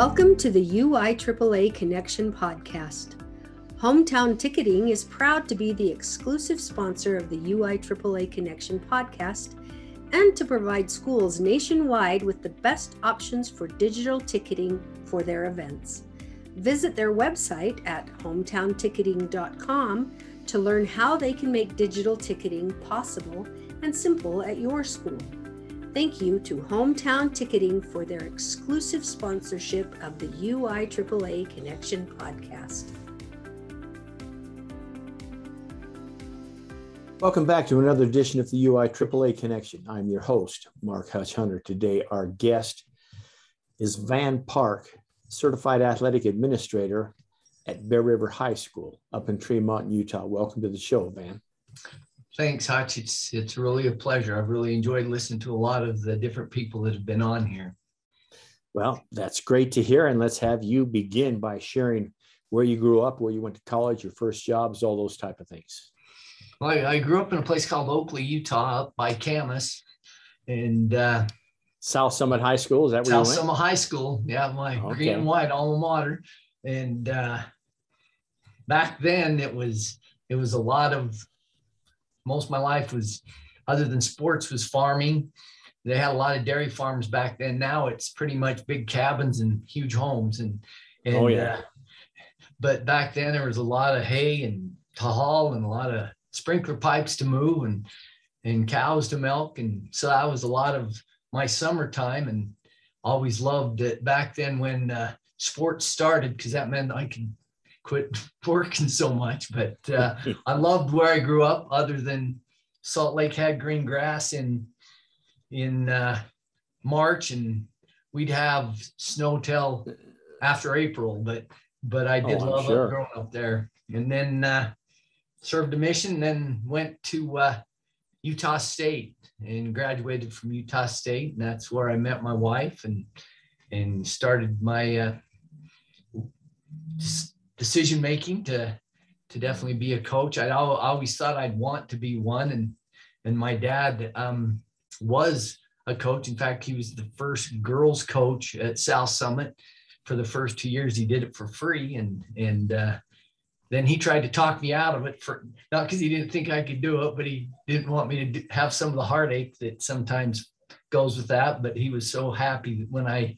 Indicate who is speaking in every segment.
Speaker 1: Welcome to the UI AAA Connection podcast. Hometown Ticketing is proud to be the exclusive sponsor of the UI AAA Connection podcast and to provide schools nationwide with the best options for digital ticketing for their events. Visit their website at hometownticketing.com to learn how they can make digital ticketing possible and simple at your school. Thank you to Hometown Ticketing for their exclusive sponsorship of the UI AAA Connection podcast.
Speaker 2: Welcome back to another edition of the UI AAA Connection. I'm your host, Mark Hutch Hunter. Today, our guest is Van Park, Certified Athletic Administrator at Bear River High School up in Tremonton, Utah. Welcome to the show, Van.
Speaker 3: Thanks, Hutch. It's it's really a pleasure. I've really enjoyed listening to a lot of the different people that have been on here.
Speaker 2: Well, that's great to hear. And let's have you begin by sharing where you grew up, where you went to college, your first jobs, all those type of things.
Speaker 3: Well, I, I grew up in a place called Oakley, Utah, up by Kamas, and uh,
Speaker 2: South Summit High School. Is that where
Speaker 3: South
Speaker 2: you went?
Speaker 3: South Summit High School. Yeah, my
Speaker 2: Okay.
Speaker 3: green and white alma mater. And uh, back then, it was it was a lot of most of my life was other than sports was farming. They had a lot of dairy farms back then. Now it's pretty much big cabins and huge homes and and
Speaker 2: Oh, yeah.
Speaker 3: uh, but back then there was a lot of hay and to haul and a lot of sprinkler pipes to move and and cows to milk and so that was a lot of my summertime and always loved it back then when uh, sports started because that meant I could quit working so much. But uh, I loved where I grew up. Other than Salt Lake had green grass in in uh, March, and we'd have snow till after April. But but I did
Speaker 2: Oh,
Speaker 3: love
Speaker 2: sure.
Speaker 3: growing up there. And then uh, served a mission, then went to uh, Utah State and graduated from Utah State, and that's where I met my wife and and started my uh, decision making to to definitely be a coach. I always thought I'd want to be one, and and my dad um, was a coach. In fact, he was the first girls coach at South Summit for the first two years. He did it for free, and and uh, then he tried to talk me out of it for not because he didn't think I could do it, but he didn't want me to do, have some of the heartache that sometimes goes with that. But he was so happy that when I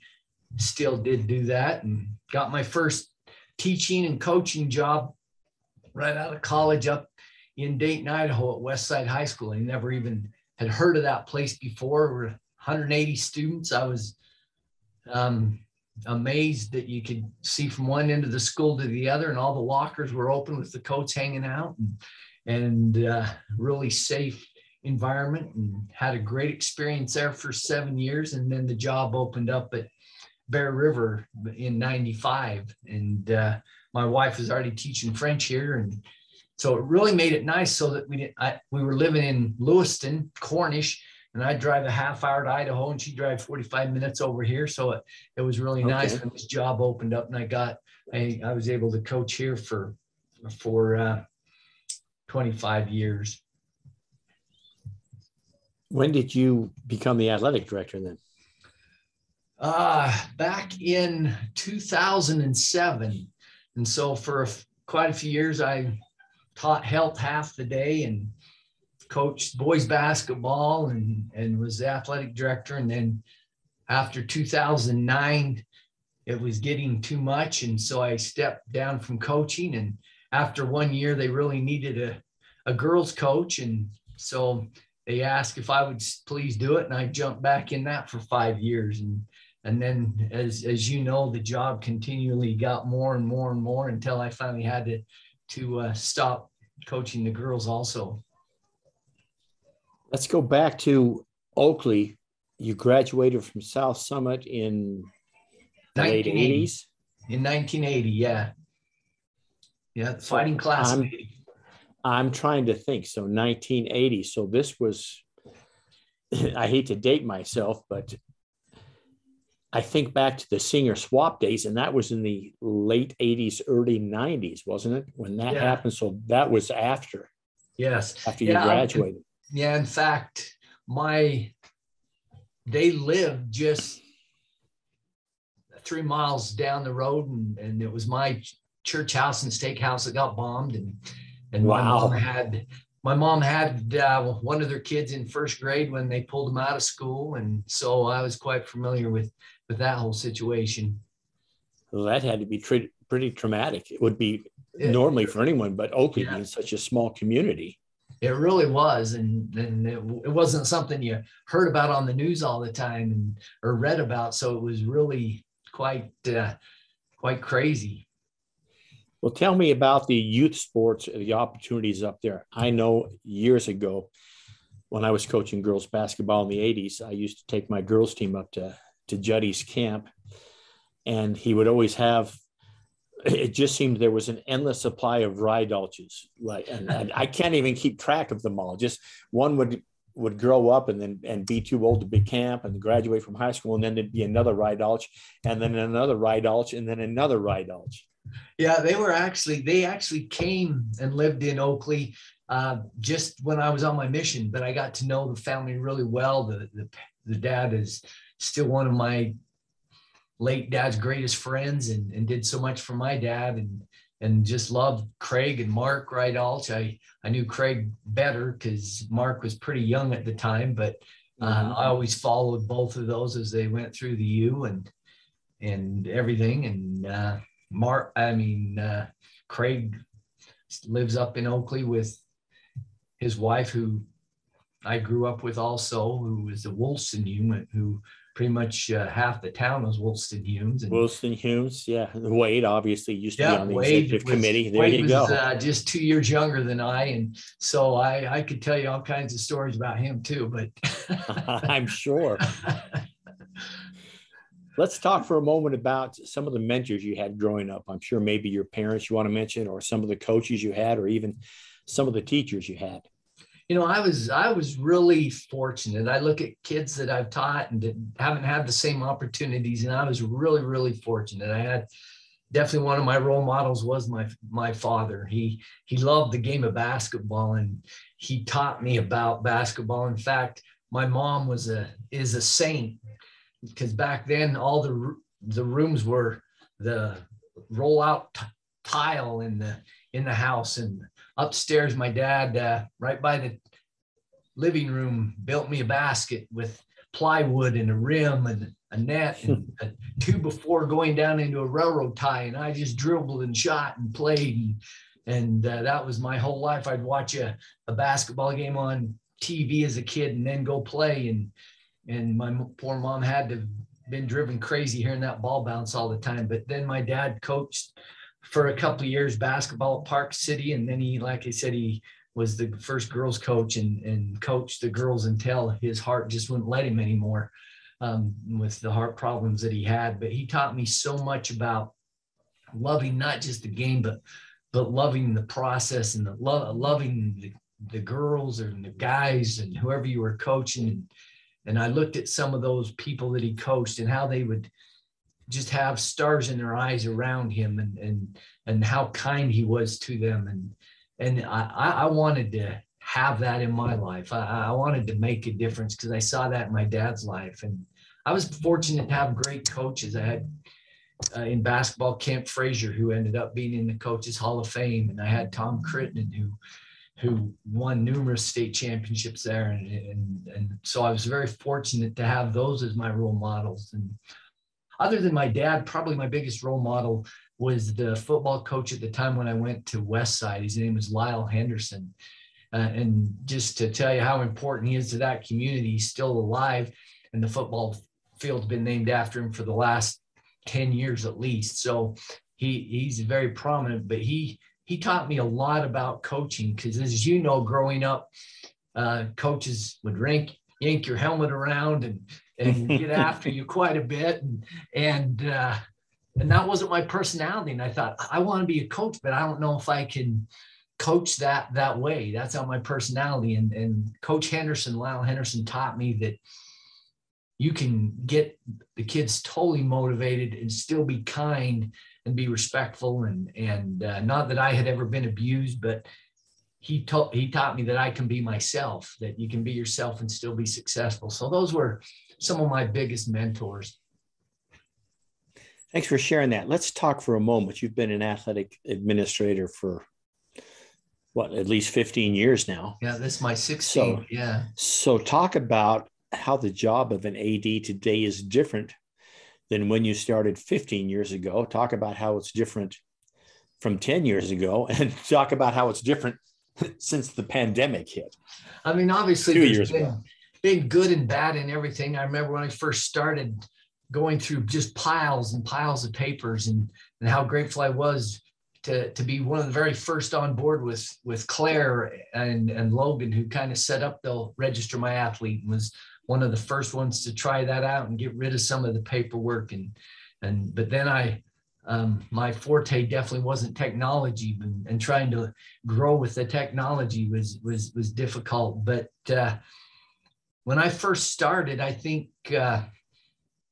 Speaker 3: still did do that and got my first teaching and coaching job right out of college up in Dayton, Idaho at Westside High School. I never even had heard of that place before. There were 180 students. I was um, amazed that you could see from one end of the school to the other, and all the lockers were open with the coats hanging out, and, and uh, really safe environment. And had a great experience there for seven years, and then the job opened up at Bear River in '95, and uh, my wife was already teaching French here, and so it really made it nice. So that we didn't, I, we were living in Lewiston, Cornish, and I drive a half hour to Idaho, and she drive 45 minutes over here. So it, it was really nice when this job opened up, and I got I, I was able to coach here for for uh, 25 years.
Speaker 2: When did you become the athletic director then?
Speaker 3: Uh, back in 2007. And so for a quite a few years, I taught health half the day and coached boys basketball and, and was the athletic director. And then after 2009, it was getting too much. And so I stepped down from coaching. And after one year, they really needed a, a girls coach. And so they asked if I would please do it. And I jumped back in that for five years. And and then as as you know the job continually got more and more and more until i finally had to to uh, stop coaching the girls also
Speaker 2: Let's go back to Oakley. You graduated from South Summit in the late 80s.
Speaker 3: in 1980 yeah yeah fighting class
Speaker 2: I'm- I'm trying to think. So 1980. So this was, I hate to date myself, but I think back to the Singer-Swapp days, and that was in the late 80s, early 90s, wasn't it? When that
Speaker 3: Yeah.
Speaker 2: happened. So that was after,
Speaker 3: yes
Speaker 2: after you
Speaker 3: Yeah, I-
Speaker 2: graduated.
Speaker 3: yeah in fact my they lived just three miles down the road, and, and it was my church house and stakehouse that got bombed, and and wow. my mom had my mom had uh, one of their kids in first grade when they pulled them out of school, and so I was quite familiar with with that whole situation.
Speaker 2: Well, that had to be pretty pretty traumatic. It would be it, normally for anyone, but Oakley yeah. being such a small community.
Speaker 3: It really was, and and it, it, wasn't something you heard about on the news all the time and or read about. So it was really quite uh, quite crazy.
Speaker 2: Well, tell me about the youth sports, the opportunities up there. I know years ago when I was coaching girls basketball in the 80s, I used to take my girls team up to, to Juddy's camp, and he would always have it just seemed there was an endless supply of Rydalches. Like, and, and, I can't even keep track of them all. Just one would would grow up and then and be too old to be camp and graduate from high school, and then there'd be another Rydalch, and then another Rydalch, and then another Rydalch.
Speaker 3: Yeah, they were actually they actually came and lived in Oakley uh, just when I was on my mission. But I got to know the family really well. The the, the dad is still one of my late dad's greatest friends and, and did so much for my dad and and just loved Craig and Mark Rydalch. I I knew Craig better because Mark was pretty young at the time, but uh, mm-hmm. I always followed both of those as they went through the U and and everything. And uh, Mark, I mean, uh, Craig lives up in Oakley with his wife, who I grew up with also, who was a Wolstenholme, who pretty much uh, half the town was Wolstenholmes.
Speaker 2: And, Wolstenholmes, yeah. Wade obviously used to yeah, be on the Wade executive was, committee. There Wade you was, go.
Speaker 3: Uh, just two years younger than I, and so I I could tell you all kinds of stories about him too. But
Speaker 2: I'm sure. Let's talk for a moment about some of the mentors you had growing up. I'm sure maybe your parents you want to mention, or some of the coaches you had, or even some of the teachers you had.
Speaker 3: You know, I was I was really fortunate. I look at kids that I've taught and haven't had the same opportunities, and I was really really fortunate. I had definitely one of my role models was my my father. He he loved the game of basketball and he taught me about basketball. In fact, my mom was a is a saint because back then all the the rooms were the rollout t- tile in the in the house and upstairs my dad uh, right by the living room built me a basket with plywood and a rim and a net and a two before going down into a railroad tie. And i just dribbled and shot and played. And, and uh, that was my whole life. I'd watch a, a basketball game on tv as a kid and then go play. And and my poor mom had to been driven crazy hearing that ball bounce all the time. But then my dad coached for a couple years basketball at Park City, and then he, like I said, he was the first girls coach and and coached the girls until his heart just wouldn't let him anymore um, with the heart problems that he had. But he taught me so much about loving not just the game, but but loving the process and the lo- loving the, the girls and the guys and whoever you were coaching and and I looked at some of those people that he coached and how they would just have stars in their eyes around him and and and how kind he was to them and and I, I wanted to have that in my life. I, I wanted to make a difference because I saw that in my dad's life and I was fortunate to have great coaches. I had uh, in basketball Camp Frazier who ended up being in the coaches Hall of Fame and I had Tom Crittenden who who won numerous state championships there. And, and, and so I was very fortunate to have those as my role models. And other than my dad, probably my biggest role model was the football coach at the time when I went to Westside. His name was Lyle Henderson. Uh, and just to tell you how important he is to that community, he's still alive, and the football field's been named after him for the last 10 years at least. So he he's very prominent, but he he taught me a lot about coaching because, as you know, growing up, uh, coaches would rank, yank your helmet around and and get after you quite a bit, and and uh, and that wasn't my personality. And I thought I want to be a coach, but I don't know if I can coach that that way. That's not my personality. And and Coach Henderson, Lyle Henderson, taught me that you can get the kids totally motivated and still be kind and be respectful and and uh, not that I had ever been abused, but he taught he taught me that I can be myself, that you can be yourself and still be successful. So those were some of my biggest mentors.
Speaker 2: Thanks for sharing that. Let's talk for a moment. You've been an athletic administrator for what, at least 15 years now.
Speaker 3: Yeah, this is my 16th.
Speaker 2: So-
Speaker 3: yeah.
Speaker 2: So, talk about how the job of an AD today is different than when you started 15 years ago. Talk about how it's different from 10 years ago, and talk about how it's different since the pandemic hit.
Speaker 3: I mean, obviously,
Speaker 2: Two
Speaker 3: there's
Speaker 2: years
Speaker 3: been,
Speaker 2: ago.
Speaker 3: Been good and bad and everything. I remember when I first started going through just piles and piles of papers and, and how grateful I was to, to be one of the very first on board with, with Claire and, and Logan, who kind of set up the register my athlete and was one of the first ones to try that out and get rid of some of the paperwork. And, and, but then I, um, my forte definitely wasn't technology and, and trying to grow with the technology was, was, was difficult. But, uh, when I first started, I think, uh,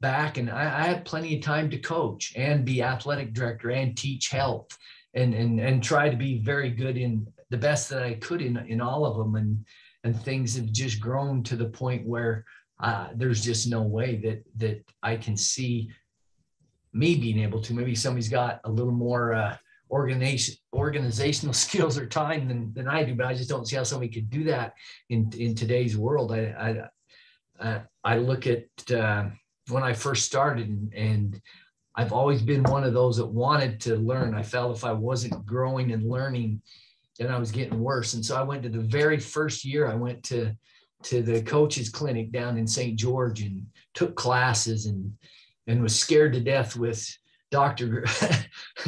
Speaker 3: back and I, I had plenty of time to coach and be athletic director and teach health and and and try to be very good in the best that I could in in all of them. And and things have just grown to the point where uh, there's just no way that that I can see me being able to. Maybe somebody's got a little more uh, organization organizational skills or time than than I do but I just don't see how somebody could do that in in today's world I I I look at uh, when I first started and, and I've always been one of those that wanted to learn. I felt if I wasn't growing and learning, then I was getting worse. And so I went to the very first year I went to to the coaches clinic down in St. George and took classes and and was scared to death with Dr.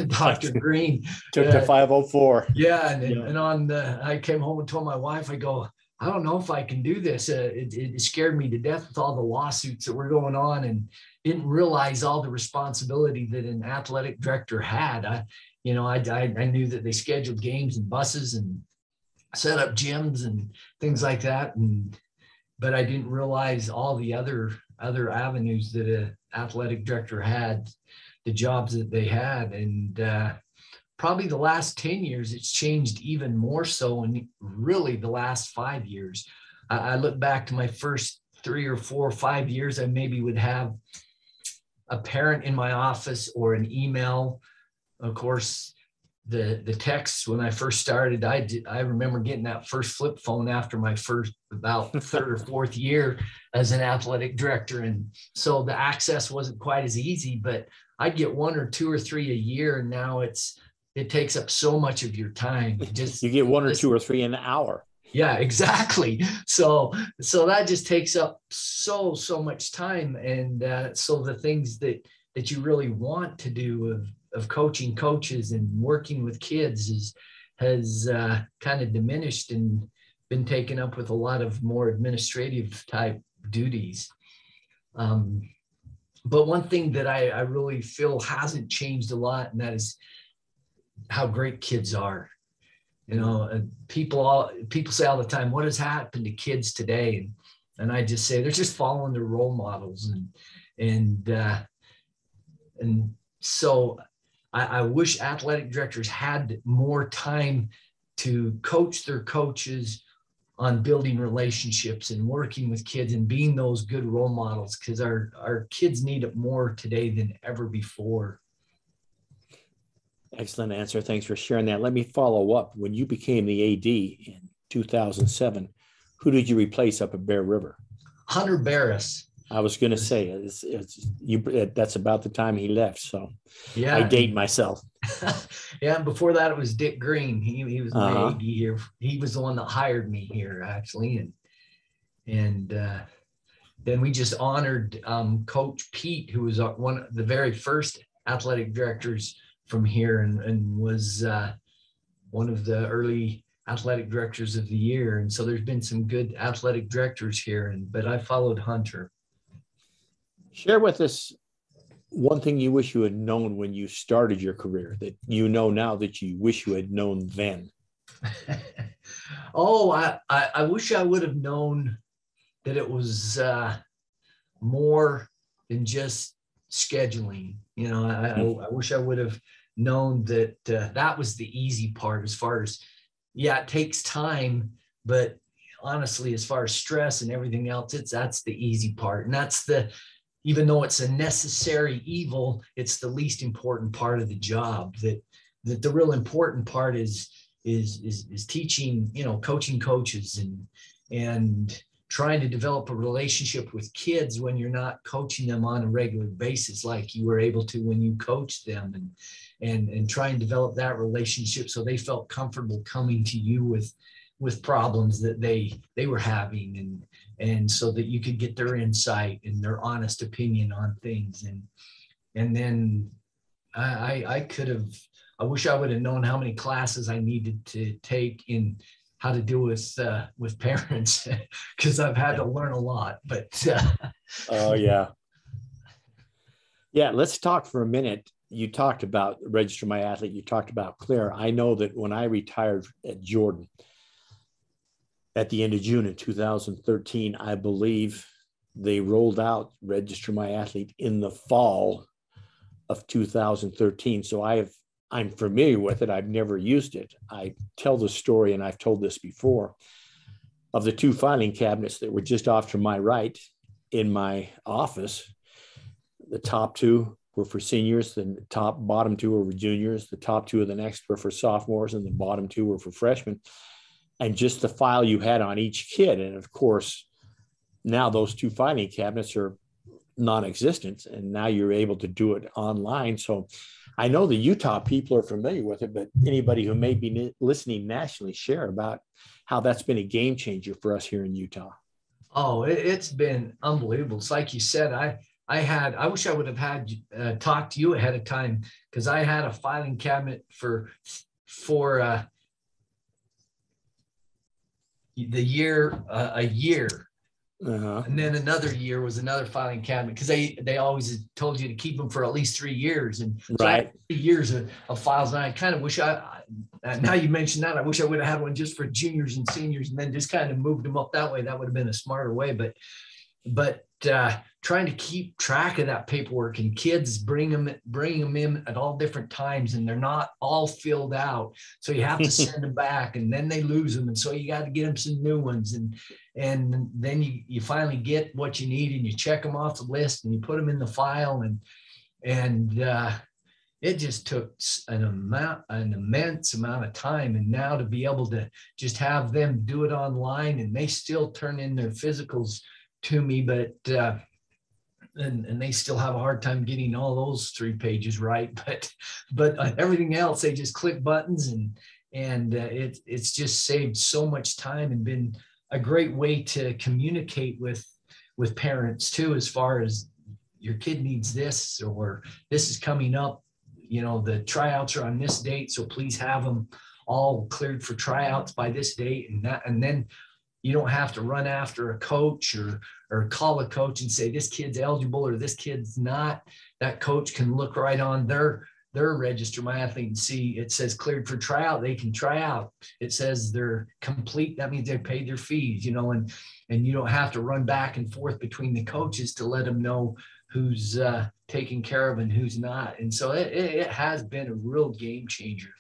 Speaker 3: Dr. Green.
Speaker 2: Took
Speaker 3: Yeah.
Speaker 2: the 504.
Speaker 3: Yeah, and,
Speaker 2: Yeah.
Speaker 3: and on the, I came home and told my wife, I go, I don't know if I can do this. Uh, it, it scared me to death with all the lawsuits that were going on, and didn't realize all the responsibility that an athletic director had. I, you know, I, I, I knew that they scheduled games and buses and set up gyms and things like that, and but I didn't realize all the other other avenues that a athletic director had, the jobs that they had, and. Uh, probably the last 10 years it's changed even more so and really the last five years. I, I look back to my first three or four or five years i maybe would have a parent in my office or an email. Of course the the texts when i first started i did, i remember getting that first flip phone after my first about third or fourth year as an athletic director. And so the access wasn't quite as easy but i'd get one or two or three a year and now it's it takes up so much of your time. Just
Speaker 2: You get one or two or three an hour.
Speaker 3: yeah, exactly. So so that just takes up so so much time, and uh, so the things that that you really want to do of of coaching coaches and working with kids is has uh, kind of diminished and been taken up with a lot of more administrative type duties. Um, but one thing that I, I really feel hasn't changed a lot, and that is how great kids are. You know, people all people say all the time, "What has happened to kids today?" And and I just say they're just following their role models, and and uh, and so I, I wish athletic directors had more time to coach their coaches on building relationships and working with kids and being those good role models because our our kids need it more today than ever before.
Speaker 2: Excellent answer. Thanks for sharing that. Let me follow up. When you became the AD in 2007, who did you replace up at Bear River?
Speaker 3: Hunter Barris.
Speaker 2: I was going to say it's, it's you. That's about the time he left. So
Speaker 3: Yeah.
Speaker 2: I date myself.
Speaker 3: yeah, and before that it was Dick Green. He, he was
Speaker 2: Uh-huh.
Speaker 3: AD here. He was the one that hired me here actually, and and uh, then we just honored um, Coach Pete, who was one of the very first athletic directors from here, and and was uh, one of the early athletic directors of the year. And so there's been some good athletic directors here, and but I followed Hunter.
Speaker 2: Share with us one thing you wish you had known when you started your career that you know now that you wish you had known then.
Speaker 3: oh, I, I, I wish I would have known that it was uh, more than just scheduling. You know, I, I, I wish I would have known that uh, that was the easy part as far as, yeah, it takes time, but honestly, as far as stress and everything else, it's that's the easy part. And that's the even though it's a necessary evil, it's the least important part of the job. That that the real important part is is is, is teaching, you know, coaching coaches and and trying to develop a relationship with kids when you're not coaching them on a regular basis like you were able to when you coached them and and and try and develop that relationship so they felt comfortable coming to you with with problems that they they were having and and so that you could get their insight and their honest opinion on things and and then I I, I could have I wish I would have known how many classes I needed to take in how to deal with uh, with parents because I've had to learn a lot. But uh,
Speaker 2: oh yeah, yeah. Let's talk for a minute. You talked about register my athlete. You talked about Claire. I know that when I retired at Jordan at the end of June in 2013, I believe they rolled out register my athlete in the fall of 2013. So I have I'm familiar with it. I've never used it. I tell the story, and I've told this before, of the two filing cabinets that were just off to my right in my office. The top two were for seniors, the top bottom two were for juniors, the top two of the next were for sophomores, and the bottom two were for freshmen. And just the file you had on each kid. And of course, now those two filing cabinets are non-existent and now you're able to do it online so I know the Utah people are familiar with it, but anybody who may be listening nationally share about how that's been a game changer for us here in Utah.
Speaker 3: Oh, it, has been unbelievable. It's like you said, I I had I wish I would have had uh, talked to you ahead of time because I had a filing cabinet for for uh, the year uh, a year uh-huh. And then another year was another filing cabinet because they they always told you to keep them for at least three years and
Speaker 2: right.
Speaker 3: three years of, of, files. And I kind of wish I, I now you mentioned that I wish I would have had one just for juniors and seniors and then just kind of moved them up that way. That would have been a smarter way. But but uh, trying to keep track of that paperwork and kids bring them bring them in at all different times and they're not all filled out. So you have to send them back and then they lose them and so you got to get them some new ones and and then you you finally get what you need and you check them off the list and you put them in the file and and uh, it just took an amount an immense amount of time and now to be able to just have them do it online and they still turn in their physicals to me, but uh, and, and they still have a hard time getting all those three pages right. But but uh, everything else, they just click buttons and and uh, it it's just saved so much time and been a great way to communicate with with parents too, as far as your kid needs this or this is coming up. You know, the tryouts are on this date, so please have them all cleared for tryouts by this date and that and then you don't have to run after a coach or or call a coach and say this kid's eligible or this kid's not. That coach can look right on their their register. My athlete and see it says cleared for tryout they can try out. It says they're complete. That means they paid their fees you know and and you don't have to run back and forth between the coaches to let them know who's uh, taken care of and who's not. And so it, it has been a real game changer.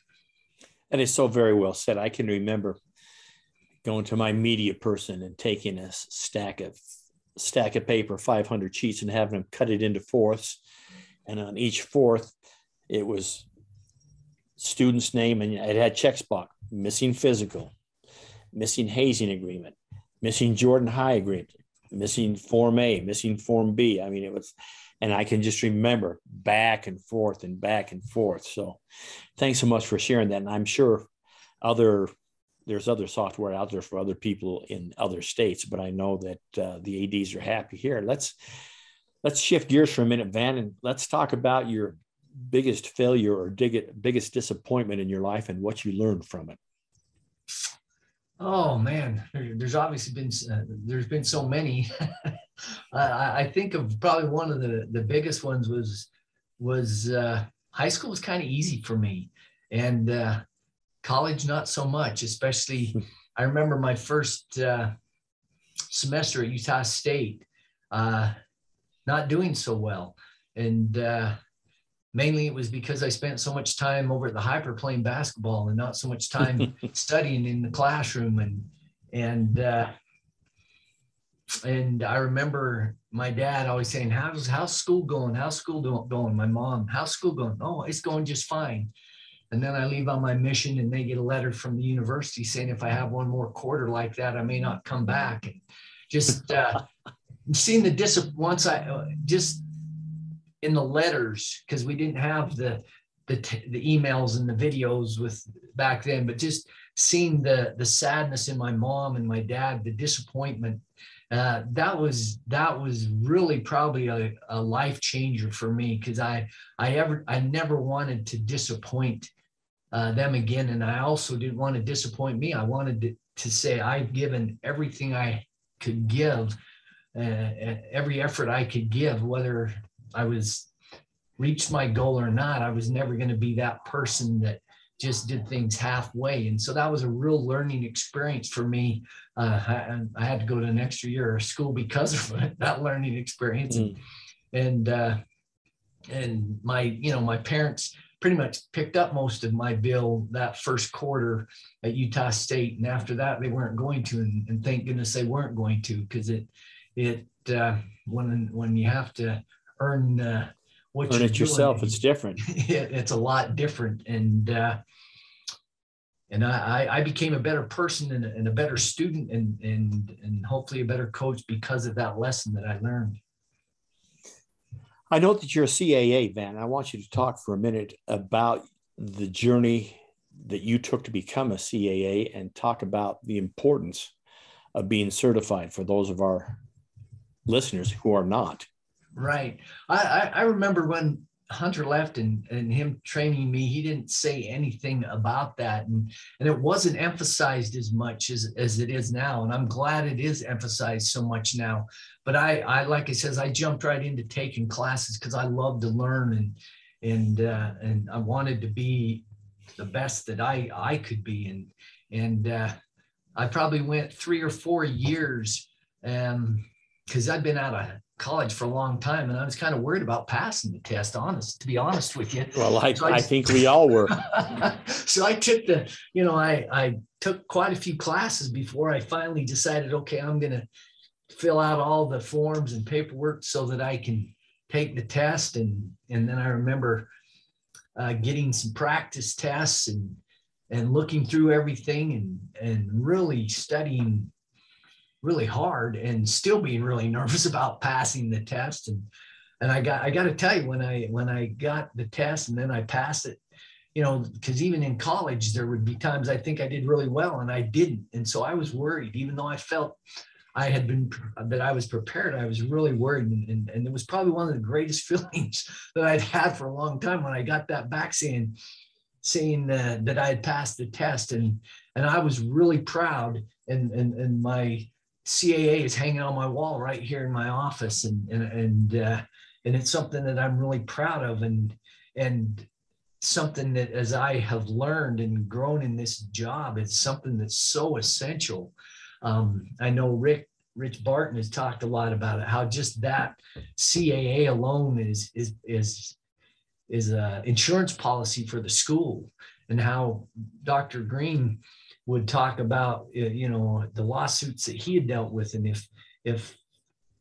Speaker 2: And it's so very well said. I can remember going to my media person and taking a stack of stack of paper, 500 sheets, and having them cut it into fourths. And on each fourth, it was student's name, and it had check spot, missing physical, missing hazing agreement, missing Jordan High agreement, missing Form A, missing Form B. I mean, it was, and I can just remember back and forth and back and forth. So, thanks so much for sharing that. And I'm sure other there's other software out there for other people in other states, but I know that uh, the ads are happy here. Let's let's shift gears for a minute, Van, and let's talk about your biggest failure or biggest disappointment in your life and what you learned from it.
Speaker 3: Oh man, there's obviously been uh, there's been so many. I, I, think of probably one of the the biggest ones was was uh, high school was kind of easy for me, and uh, college not so much especially i remember my first uh, semester at utah state uh, not doing so well and uh, mainly it was because i spent so much time over at the HPER playing basketball and not so much time studying in the classroom and and uh, and I remember my dad always saying, "How's how's school going? How's school going?" My mom, "How's school going?" "Oh, it's going just fine." And then I leave on my mission, and they get a letter from the university saying if I have one more quarter like that, I may not come back. And just uh, seeing the dis once I uh, just in the letters because we didn't have the the, the emails and the videos with back then, but just seeing the the sadness in my mom and my dad, the disappointment, uh, that was that was really probably a, a life changer for me because I I ever I never wanted to disappoint uh, them again, and I also didn't want to disappoint me. I wanted to, to say I've given everything I could give, uh, every effort I could give, whether I was reached my goal or not. I was never going to be that person that just did things halfway. And so that was a real learning experience for me. Uh, I, I, had to go to an extra year of school because of that learning experience. Mm. And, uh, and my, you know, my parents pretty much picked up most of my bill that first quarter at Utah State. And after that, they weren't going to, and, and thank goodness they weren't going to, because it, it, uh, when, when you have to earn, uh,
Speaker 2: what earn it yourself, it's different.
Speaker 3: It, it's a lot different. And, uh, and I, I became a better person and a, and a better student and, and, and hopefully a better coach because of that lesson that I learned.
Speaker 2: I know that you're a CAA, Van. I want you to talk for a minute about the journey that you took to become a CAA and talk about the importance of being certified for those of our listeners who are not.
Speaker 3: Right. I, I, remember when Hunter left and, and him training me, he didn't say anything about that. And, and it wasn't emphasized as much as, as it is now. And I'm glad it is emphasized so much now. But I, I like I says, I jumped right into taking classes because I love to learn and and uh, and I wanted to be the best that I I could be. And and uh, I probably went three or four years um because I'd been out of college for a long time and I was kind of worried about passing the test, honest, to be honest with you.
Speaker 2: Well, I, so I, I think we all were.
Speaker 3: so I took the, you know, I, I took quite a few classes before I finally decided, okay, I'm going to fill out all the forms and paperwork so that I can take the test. And, and then I remember uh, getting some practice tests and, and looking through everything and, and really studying really hard and still being really nervous about passing the test. And and I got I got to tell you when I when I got the test and then I passed it, you know, because even in college there would be times I think I did really well and I didn't, and so I was worried, even though I felt I had been that I was prepared. I was really worried, and, and, and it was probably one of the greatest feelings that I'd had for a long time when I got that back saying saying that I had passed the test, and and I was really proud. And and and my CAA is hanging on my wall right here in my office, and and and uh, and it's something that I'm really proud of, and and something that as I have learned and grown in this job, it's something that's so essential. Um, I know Rick Rich Barton has talked a lot about it, how just that CAA alone is is is is a insurance policy for the school, and how Dr. Green would talk about you know the lawsuits that he had dealt with and if if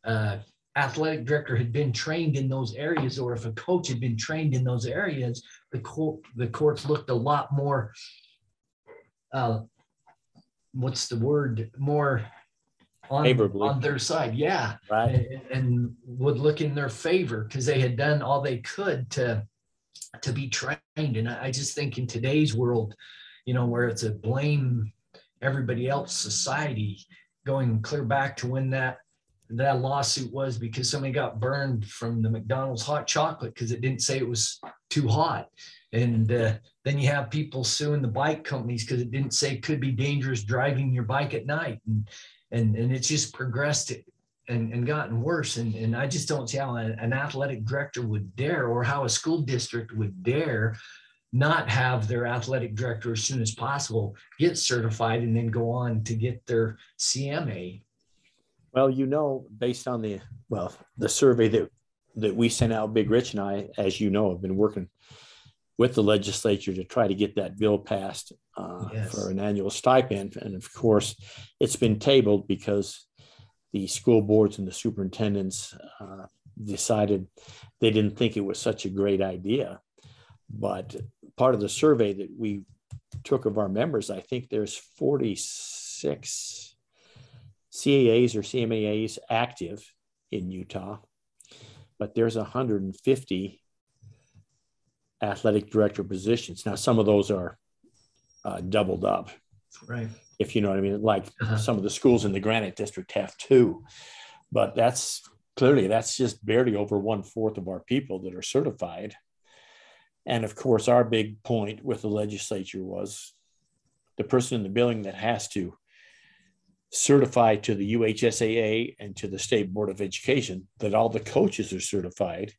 Speaker 3: uh, athletic director had been trained in those areas or if a coach had been trained in those areas the court the courts looked a lot more uh, what's the word? More on, Favorably. on their side. Yeah.
Speaker 2: Right.
Speaker 3: And, and would look in their favor because they had done all they could to to be trained. And I just think in today's world you know, where it's a blame everybody else society going clear back to when that that lawsuit was because somebody got burned from the McDonald's hot chocolate because it didn't say it was too hot. And uh, then you have people suing the bike companies because it didn't say could be dangerous driving your bike at night. And and and it's just progressed and, and gotten worse. And, and I just don't see how an athletic director would dare or how a school district would dare not have their athletic director as soon as possible get certified and then go on to get their CMAA?
Speaker 2: Well, you know, based on the well, the survey that that we sent out, Big Rich and I, as you know, have been working with the legislature to try to get that bill passed uh, yes. for an annual stipend. And of course, it's been tabled because the school boards and the superintendents uh, decided they didn't think it was such a great idea. But part of the survey that we took of our members, I think there's 46 CAAs or CMAAs active in Utah, but there's 150 athletic director positions. Now, some of those are uh, doubled up.
Speaker 3: Right
Speaker 2: if you know what I mean. Like uh-huh. some of the schools in the Granite District have two, but that's clearly that's just barely over one fourth of our people that are certified. And of course, our big point with the legislature was the person in the building that has to certify to the UHSAA and to the State Board of Education that all the coaches are certified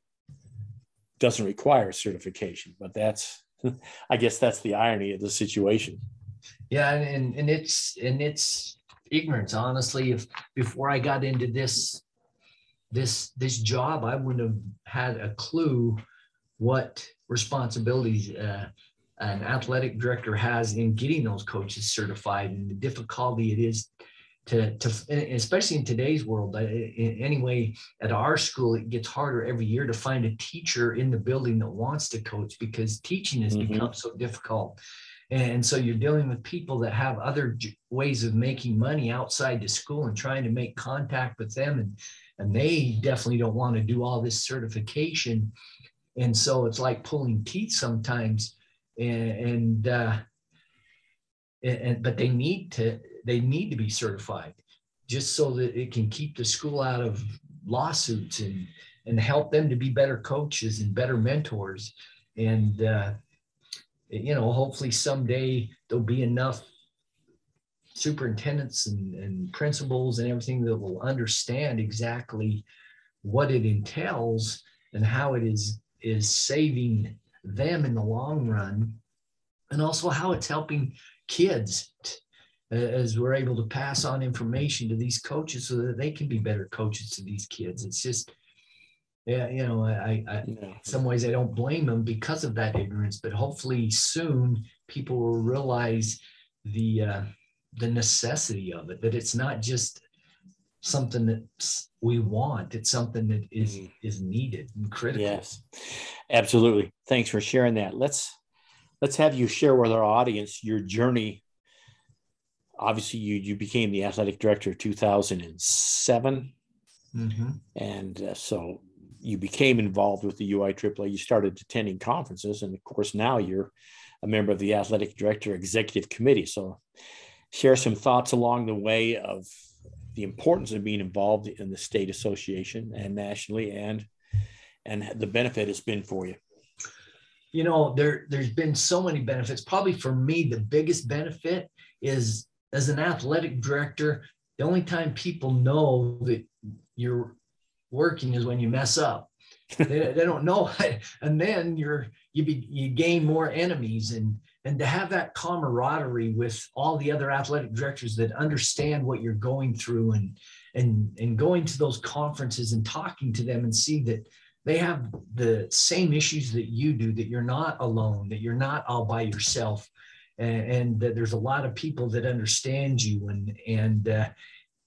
Speaker 2: doesn't require certification. But that's, I guess, that's the irony of the situation
Speaker 3: yeah and and it's and it's ignorance honestly if before i got into this this this job i wouldn't have had a clue what responsibilities uh, an athletic director has in getting those coaches certified and the difficulty it is to, to especially in today's world anyway at our school it gets harder every year to find a teacher in the building that wants to coach because teaching has mm-hmm. become so difficult and so you're dealing with people that have other ways of making money outside the school and trying to make contact with them. And, and they definitely don't want to do all this certification. And so it's like pulling teeth sometimes. And, and, uh, and but they need to they need to be certified just so that it can keep the school out of lawsuits and and help them to be better coaches and better mentors and uh, you know, hopefully someday there'll be enough superintendents and, and principals and everything that will understand exactly what it entails and how it is is saving them in the long run and also how it's helping kids as we're able to pass on information to these coaches so that they can be better coaches to these kids it's just yeah, you know, I, I yeah. some ways I don't blame them because of that ignorance, but hopefully soon people will realize the uh, the necessity of it. That it's not just something that we want; it's something that is mm. is needed and critical.
Speaker 2: Yes, absolutely. Thanks for sharing that. Let's let's have you share with our audience your journey. Obviously, you you became the athletic director 2007. Mm-hmm. And uh, so you became involved with the UIAAA, you started attending conferences, and of course now you're a member of the athletic director executive committee. So, share some thoughts along the way of the importance of being involved in the state association and nationally, and and the benefit it's been for you.
Speaker 3: You know, there there's been so many benefits. Probably for me, the biggest benefit is as an athletic director. The only time people know that you're working is when you mess up. they, they don't know it. and then you're you be you gain more enemies and and to have that camaraderie with all the other athletic directors that understand what you're going through and and and going to those conferences and talking to them and see that they have the same issues that you do that you're not alone that you're not all by yourself and, and that there's a lot of people that understand you. And and uh,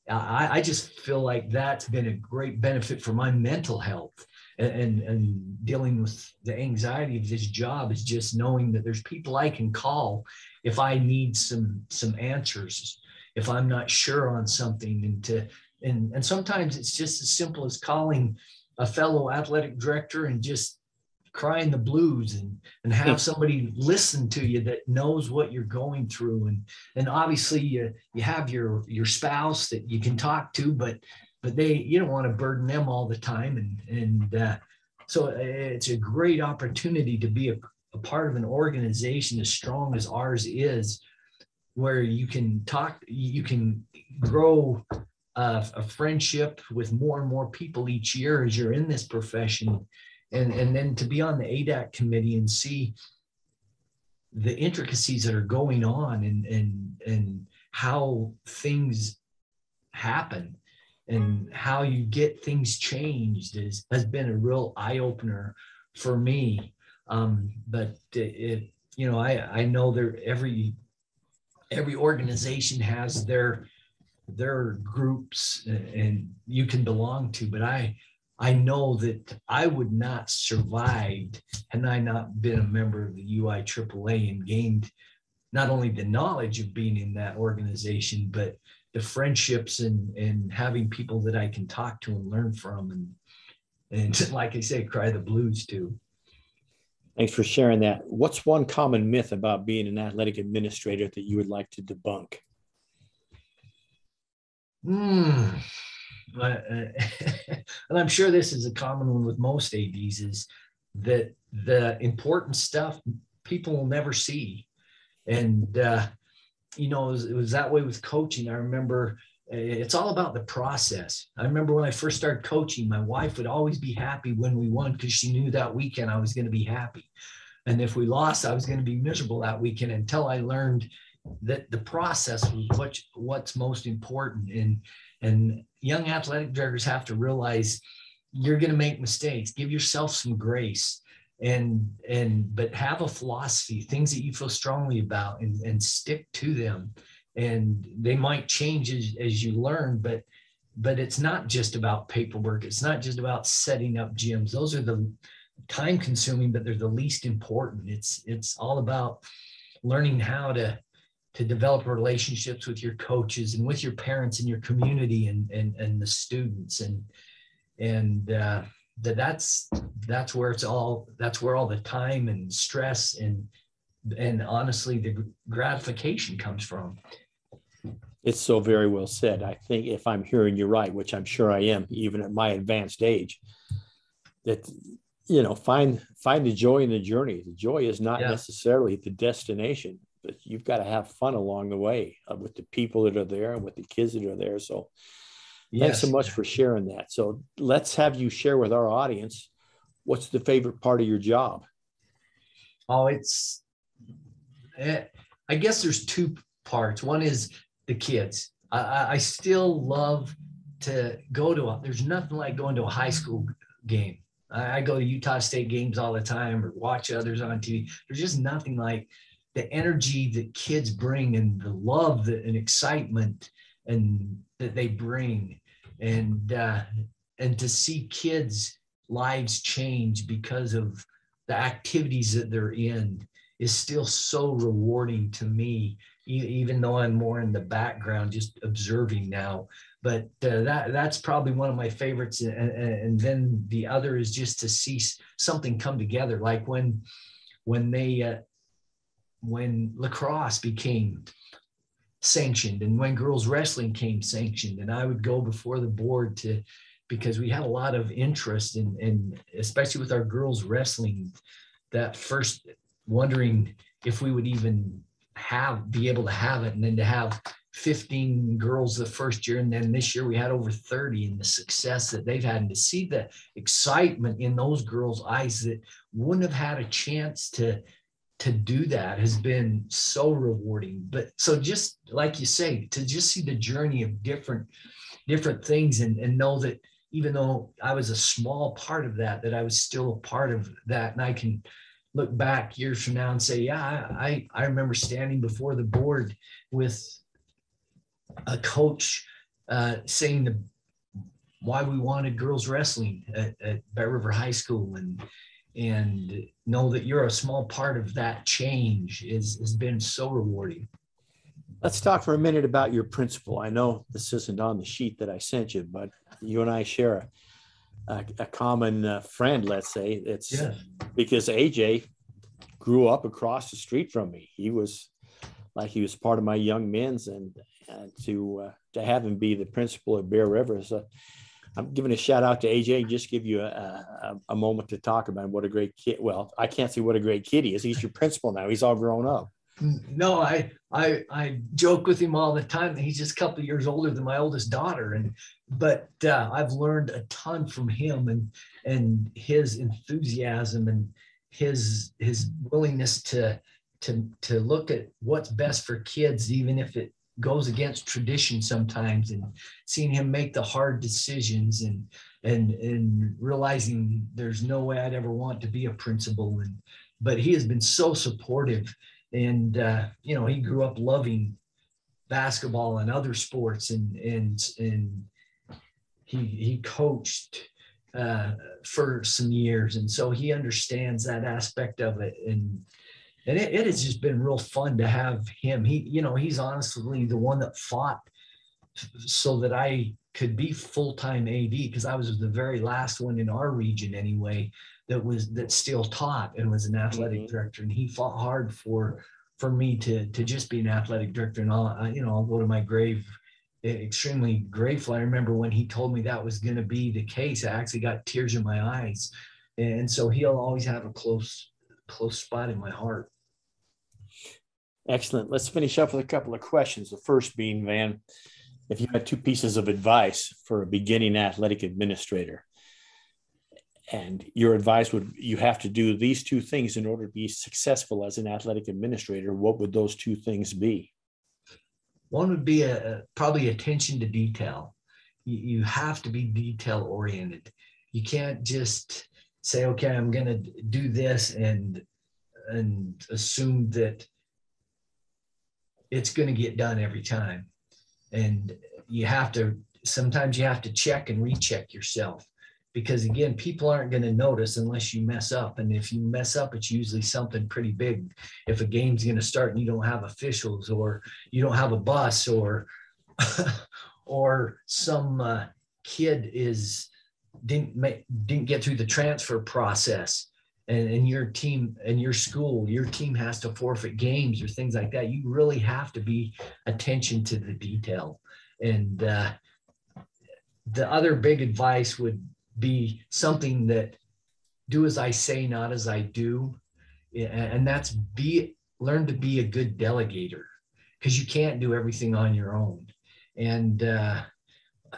Speaker 3: I, I just feel like that's been a great benefit for my mental health and, and, dealing with the anxiety of this job is just knowing that there's people I can call if I need some some answers, if I'm not sure on something, and to and and sometimes it's just as simple as calling a fellow athletic director and just crying the blues and and have hmm. somebody listen to you that knows what you're going through. And and obviously you you have your your spouse that you can talk to but but they you don't want to burden them all the time and and uh, so it's a great opportunity to be a, a part of an organization as strong as ours is where you can talk you can grow a, a friendship with more and more people each year as you're in this profession. And and then to be on the ADAC committee and see the intricacies that are going on and and and how things happen and how you get things changed is has been a real eye opener for me. Um, but it, you know, I I know there every every organization has their their groups and you can belong to, but I I know that I would not survived had I not been a member of the UI AAA and gained not only the knowledge of being in that organization, but the friendships and and having people that I can talk to and learn from and and like I say, cry the blues too.
Speaker 2: Thanks for sharing that. What's one common myth about being an athletic administrator that you would like to debunk?
Speaker 3: Hmm. Uh, and I'm sure this is a common one with most ADs is that the important stuff people will never see. And, uh, you know, it was, it was that way with coaching. I remember uh, it's all about the process. I remember when I first started coaching, my wife would always be happy when we won because she knew that weekend I was going to be happy. And if we lost, I was going to be miserable that weekend until I learned that the process was what, what's most important. And, and young athletic directors have to realize you're going to make mistakes. Give yourself some grace and and but have a philosophy things that you feel strongly about and, and stick to them. And they might change as, as you learn but but it's not just about paperwork. It's not just about setting up gyms. Those are the time consuming but they're the least important. It's it's all about learning how to to develop relationships with your coaches and with your parents and your community and and, and the students. And and uh, that that's that's where it's all that's where all the time and stress and and honestly the gratification comes from.
Speaker 2: It's so very well said. I think if i'm hearing you right which i'm sure i am even at my advanced age that you know find find the joy in the journey. The joy is not yeah. necessarily the destination but you've got to have fun along the way uh, with the people that are there and with the kids that are there. So Yes. Thanks so much for sharing that. So let's have you share with our audience what's the favorite part of your job?
Speaker 3: Oh, it's, eh, I guess there's two parts. One is the kids. I, I still love to go to, a, there's nothing like going to a high school game. I, I go to Utah State games all the time or watch others on TV. There's just nothing like the energy that kids bring and the love that, and excitement and that they bring. And uh, and to see kids lives change because of the activities that they're in is still so rewarding to me even though i'm more in the background just observing now. But uh, that that's probably one of my favorites and, and, then the other is just to see something come together. Like when when they uh, when lacrosse became sanctioned. And when girls wrestling came sanctioned and i would go before the board to because we had a lot of interest in, in especially with our girls wrestling that first wondering if we would even have be able to have it. And then to have 15 girls the first year and then this year we had over 30 and the success that they've had and to see the excitement in those girls eyes that wouldn't have had a chance to to do that has been so rewarding. But so just like you say to just see the journey of different different things and, and know that even though i was a small part of that that i was still a part of that. And i can look back years from now and say yeah i i remember standing before the board with a coach uh, saying the why we wanted girls wrestling at, at Bear River High School. And and know that you're a small part of that change is has been so rewarding.
Speaker 2: Let's talk for a minute about your principal. I know this isn't on the sheet that I sent you, but you and I share a, a, a common uh, friend, let's say. It's yeah. because AJ grew up across the street from me. He was like he was part of my young men's, and, and to uh, to have him be the principal of Bear River is a I'm giving a shout out to AJ. Just give you a, a, a, moment to talk about what a great kid. Well, I can't say what a great kid he is. He's your principal now. He's all grown up.
Speaker 3: No, I I I joke with him all the time. He's just a couple of years older than my oldest daughter, and but uh, I've learned a ton from him and and his enthusiasm and his his willingness to to to look at what's best for kids, even if it goes against tradition sometimes and seeing him make the hard decisions and and and realizing there's no way I'd ever want to be a principal. And but he has been so supportive and uh, you know he grew up loving basketball and other sports and and and he he coached uh, for some years. And so he understands that aspect of it. And and it, it has just been real fun to have him he you know he's honestly the one that fought so that i could be full-time ad because i was the very last one in our region anyway that was that still taught and was an athletic mm-hmm. director and he fought hard for for me to to just be an athletic director and I'll you know I'll go to my grave extremely grateful. I remember when he told me that was going to be the case, I actually got tears in my eyes. And so he'll always have a close close spot in my heart.
Speaker 2: Excellent. Let's finish up with a couple of questions. The first being, Van, if you had two pieces of advice for a beginning athletic administrator, and your advice would you have to do these two things in order to be successful as an athletic administrator what would those two things be
Speaker 3: one would be a, probably attention to detail you, you have to be detail oriented you can't just say okay i'm going to do this and and assume that it's going to get done every time and you have to sometimes you have to check and recheck yourself because again, people aren't going to notice unless you mess up. And if you mess up, it's usually something pretty big. If a game's going to start and you don't have officials, or you don't have a bus, or or some uh, kid is didn't make, didn't get through the transfer process, and, and your team and your school, your team has to forfeit games or things like that. You really have to be attention to the detail. And uh, the other big advice would be something that do as I say, not as I do. And that's be learn to be a good delegator because you can't do everything on your own. And uh,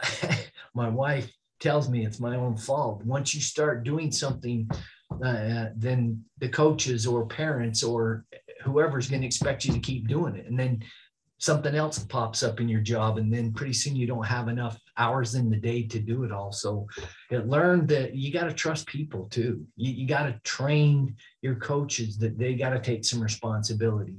Speaker 3: my wife tells me it's my own fault. Once you start doing something, uh, then the coaches or parents or whoever's going to expect you to keep doing it. And then something else pops up in your job and then pretty soon you don't have enough hours in the day to do it all. So it learned that you got to trust people too. You, you got to train your coaches that they got to take some responsibility.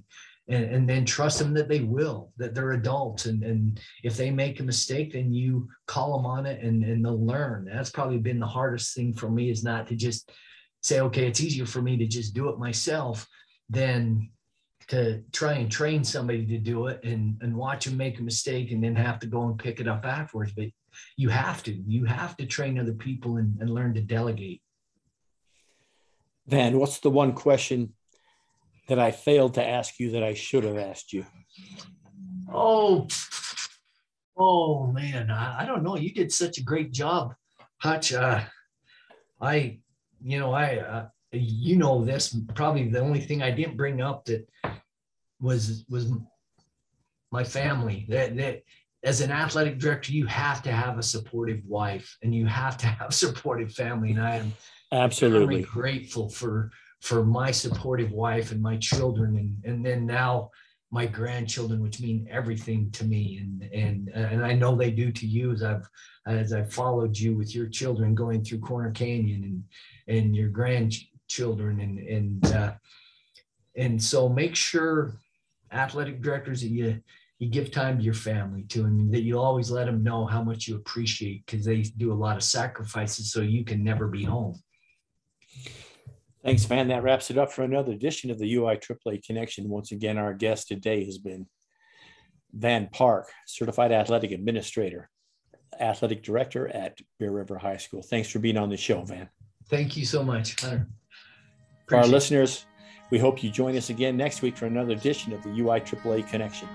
Speaker 3: And, and then trust them that they will that they're adults. And, and if they make a mistake then you call them on it and, and they'll learn. That's probably been the hardest thing for me is not to just say okay it's easier for me to just do it myself than to try and train somebody to do it and, and watch them make a mistake and then have to go and pick it up afterwards. But you have to, you have to train other people and, and learn to delegate.
Speaker 2: Van, what's the one question that I failed to ask you that I should have asked you?
Speaker 3: Oh, oh man, I, I don't know. You did such a great job, Hutch. Uh, I, you know, I, uh, you know this probably the only thing I didn't bring up that was was my family. That that as an athletic director you have to have a supportive wife and you have to have supportive family. And I am
Speaker 2: absolutely.
Speaker 3: grateful for for my supportive wife and my children. And and then now my grandchildren which mean everything to me. And and and I know they do to you as I've as I've followed you with your children going through Corner Canyon and and your grandchildren. And and uh, and so make sure athletic directors that you you give time to your family too and that you always let them know how much you appreciate because they do a lot of sacrifices so you can never be home
Speaker 2: thanks man that wraps it up for another edition of the ui aaa connection once again our guest today has been van park certified athletic administrator athletic director at bear river high school thanks for being on the show van
Speaker 3: thank you so much Hunter.
Speaker 2: for our listeners we hope you join us again next week for another edition of the UI AAA Connection.